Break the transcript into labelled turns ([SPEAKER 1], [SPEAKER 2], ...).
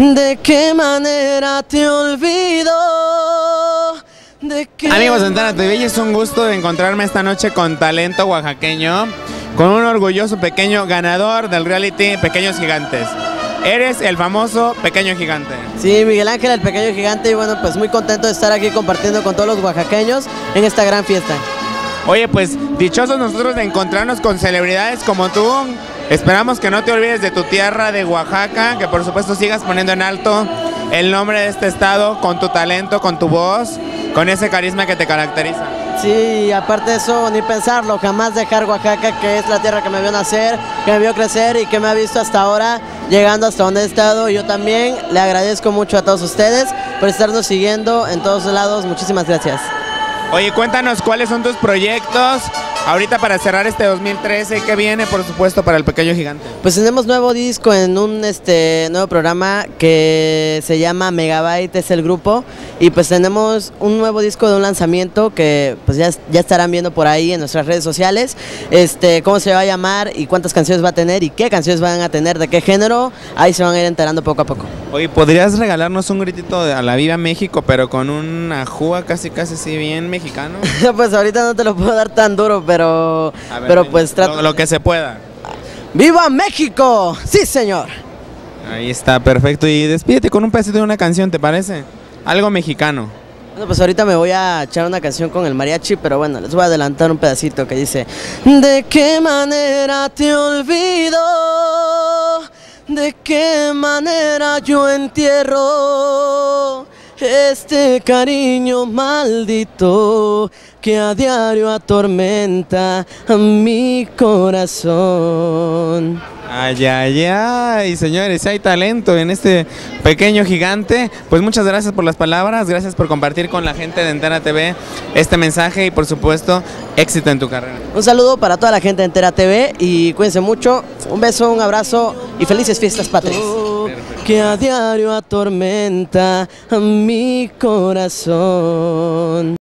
[SPEAKER 1] ¿De qué manera te olvido? ¿De qué
[SPEAKER 2] Amigos de Antena TV, es un gusto encontrarme esta noche con talento oaxaqueño, con un orgulloso pequeño ganador del reality Pequeños Gigantes. Eres el famoso Pequeño Gigante.
[SPEAKER 1] Sí, Miguel Ángel, el pequeño gigante, y bueno, pues muy contento de estar aquí compartiendo con todos los oaxaqueños en esta gran fiesta.
[SPEAKER 2] Oye, pues dichosos nosotros de encontrarnos con celebridades como tú. Esperamos que no te olvides de tu tierra de Oaxaca, que por supuesto sigas poniendo en alto el nombre de este estado con tu talento, con tu voz, con ese carisma que te caracteriza.
[SPEAKER 1] Sí, aparte de eso, ni pensarlo, jamás dejar Oaxaca, que es la tierra que me vio nacer, que me vio crecer y que me ha visto hasta ahora, llegando hasta donde he estado. Yo también le agradezco mucho a todos ustedes por estarnos siguiendo en todos lados. Muchísimas gracias.
[SPEAKER 2] Oye, cuéntanos cuáles son tus proyectos ahorita para cerrar este 2013, ¿qué viene por supuesto para el Pequeño Gigante?
[SPEAKER 1] Pues tenemos nuevo disco en un este nuevo programa que se llama Megabyte, es el grupo, y pues tenemos un nuevo disco de un lanzamiento que pues ya, ya estarán viendo por ahí en nuestras redes sociales, este cómo se va a llamar y cuántas canciones va a tener y qué canciones van a tener, de qué género, ahí se van a ir enterando poco a poco.
[SPEAKER 2] Oye, ¿podrías regalarnos un gritito de a la Viva México, pero con una ajúa casi casi así bien mexicano?
[SPEAKER 1] pues ahorita no te lo puedo dar tan duro, pero,
[SPEAKER 2] Ver,
[SPEAKER 1] pero pues trato.
[SPEAKER 2] lo, lo que se pueda.
[SPEAKER 1] ¡Viva México! Sí, señor.
[SPEAKER 2] Ahí está, perfecto. Y despídete con un pedacito de una canción, ¿te parece? Algo mexicano.
[SPEAKER 1] Bueno, pues ahorita me voy a echar una canción con el mariachi, pero bueno, les voy a adelantar un pedacito que dice ¿De qué manera te olvido? ¿De qué manera yo entierro este cariño maldito que a diario atormenta a mi corazón?
[SPEAKER 2] Ay, ay, ay, señores, si hay talento en este pequeño gigante. Pues muchas gracias por las palabras, gracias por compartir con la gente de Entera TV este mensaje y por supuesto éxito en tu carrera.
[SPEAKER 1] Un saludo para toda la gente de Entera TV y cuídense mucho. Un beso, un abrazo y felices fiestas patrias. Que a diario atormenta a mi corazón.